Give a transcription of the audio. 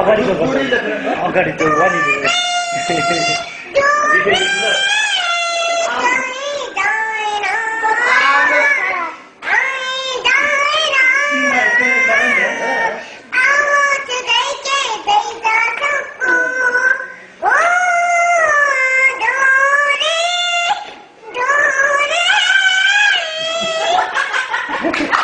अगाडिको अगाडिको Ha ha ha!